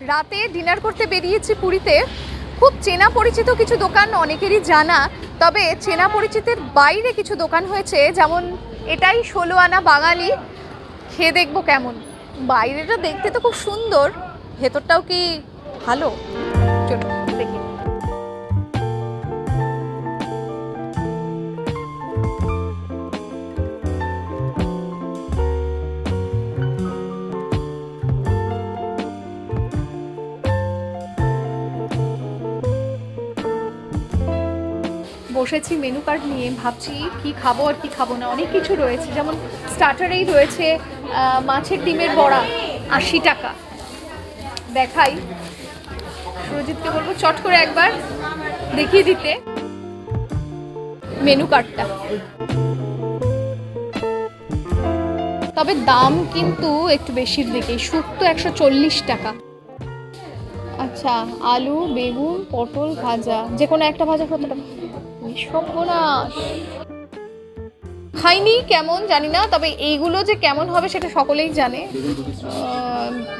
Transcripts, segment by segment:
রাতে ডিনার করতে বেরিয়েছি পুরীতে। খুব চেনা পরিচিত কিছু দোকান অনেকেরই জানা, তবে চেনা পরিচিতের বাইরে কিছু দোকান হয়েছে, যেমন এটাই ষোলো আনা বাঙালি। খেয়ে দেখব কেমন। বাইরেটা দেখতে তো খুব সুন্দর, ভেতরটাও কি ভালো? চলো বসেছি মেনু কার্ড নিয়ে, ভাবছি কি খাব আর কি খাব না, অনেক কিছু রয়েছে। যেমন স্টার্টারেই রয়েছে মাছের ডিমের বড়া, আশি টাকা। দেখাই। সুরজিৎকে বলব, চট করে একবার দেখিয়ে দিতে মেনু কার্ডটা তবে দাম কিন্তু একটু বেশির দিকে শুক্তো একশো চল্লিশ টাকা। আচ্ছা আলু, বেগুন, পটল, ভাজা যে কোনো একটা ভাজা কত টাকা সর্বনাশ। খাইনি, কেমন জানি না, তবে এইগুলো যে কেমন হবে সেটা সকলেই জানে।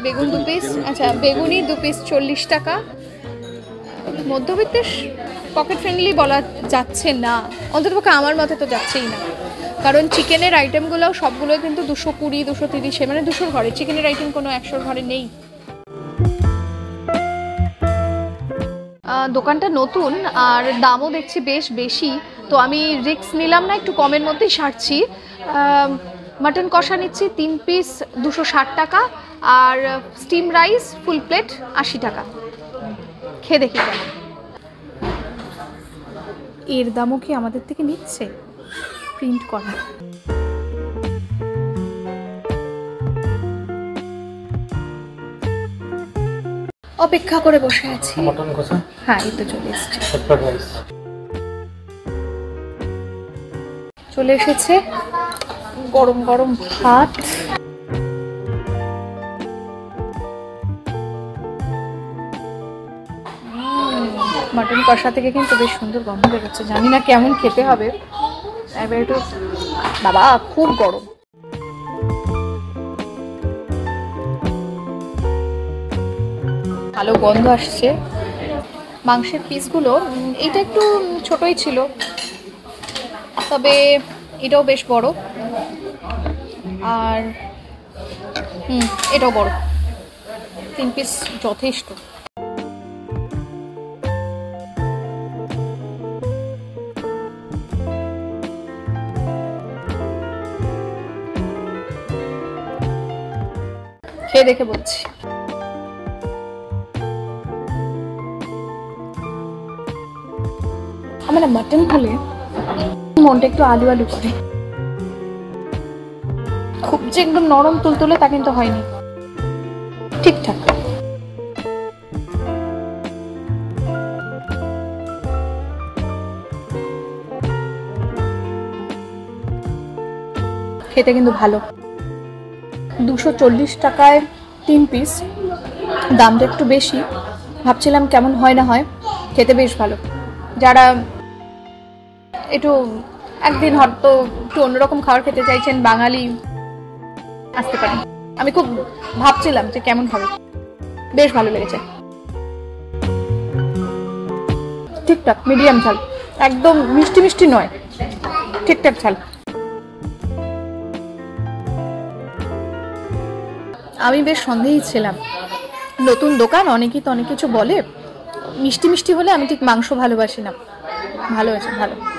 বেগুন দু পিস আচ্ছা বেগুনি দু পিস চল্লিশ টাকা। মধ্যবিত্তের পকেট ফ্রেন্ডলি বলা যাচ্ছে না। অন্ততপক্ষে আমার মতে তো যাচ্ছেই না। কারণ চিকেনের আইটেমগুলো সবগুলো কিন্তু দুশো কুড়ি, দুশো তিরিশে মানে দুশোর ঘরে। চিকেনের আইটেম কোনো একশোর ঘরে নেই। দোকানটা নতুন আর দামও দেখছি বেশ বেশি। তো আমি রিক্স নিলাম না, একটু কমের মধ্যেই সারছি। মাটন কষা নিচ্ছি তিন পিস দুশো টাকা আর স্টিম রাইস ফুল প্লেট আশি টাকা। খেয়ে দেখি এর দামও কি আমাদের থেকে নিচ্ছে প্রিন্ট করা। অপেক্ষা করে বসে আছি। মটন কষা? হ্যাঁ এই তো চলে এসেছে। চলে এসেছে গরম গরম ভাত। মাটন কষা থেকে কিন্তু বেশ সুন্দর গন্ধ বেরোচ্ছে। জানি না কেমন খেতে হবে। এবার একটু বাবা খুব গরম। ভালো গন্ধ আসছে। মাংসের পিসগুলো এইটা একটু ছোটই ছিল। তবে এটাও বেশ বড়। আর, হুম, এটাও বড়। তিন পিস যথেষ্ট। খেয়ে দেখে বলছি। আমার না মাটন হলে মনটা একটু আলু আলু করে। খুব যে একদম নরম তুলতুলে তা কিন্তু হয়নি। ঠিকঠাক। খেতে কিন্তু ভালো। দুশো চল্লিশ টাকায় তিন পিস দামটা একটু বেশি। ভাবছিলাম কেমন হয় না হয়, খেতে বেশ ভালো। যারা একটু, একদিন হয়তো একটু অন্যরকম খাবার খেতে চাইছেন বাঙালি, আসতে পারেন। আমি খুব ভাবছিলাম যে কেমন হবে। বেশ ভালো লেগেছে। ঠিকঠাক মিডিয়াম ঝাল। একদম মিষ্টি মিষ্টি নয়। ঠিকঠাক ঝাল। আমি বেশ সন্দেহী ছিলাম। নতুন দোকান, অনেকেই তো অনেক কিছু বলে। মিষ্টি মিষ্টি হলে আমি ঠিক মাংস ভালোবাসি না। ভালো আছে ভালো।